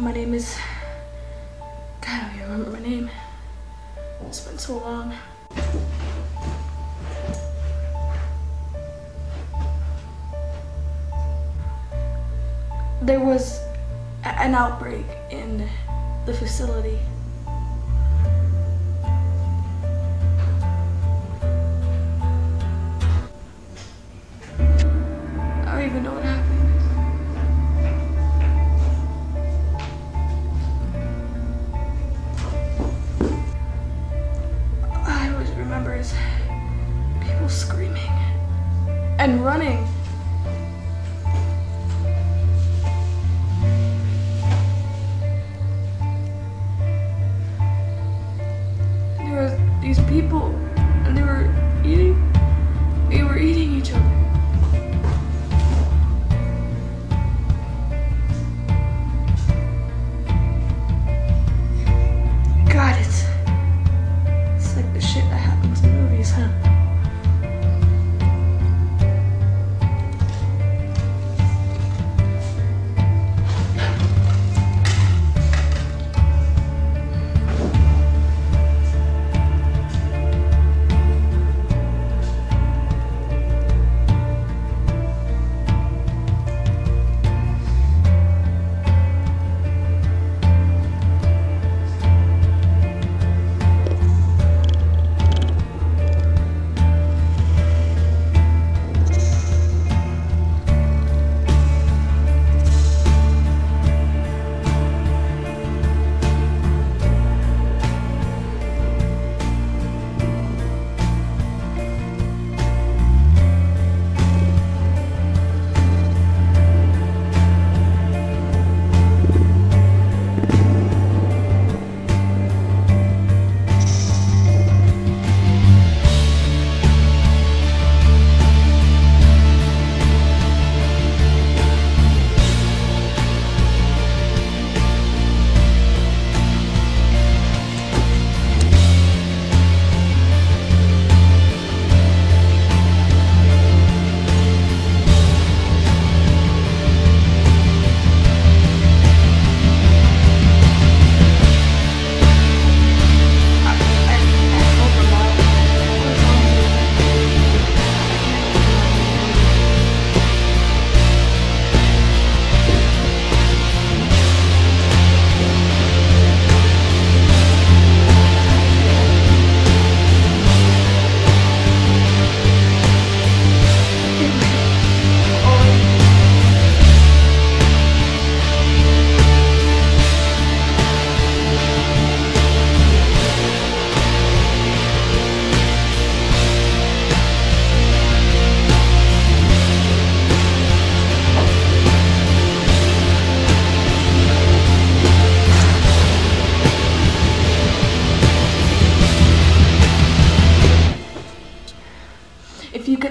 My name is. God, I don't even remember my name. It's been so long. There was an outbreak in the facility. I don't even know what happened. And running. There was these people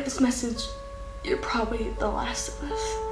this message, you're probably the last of us.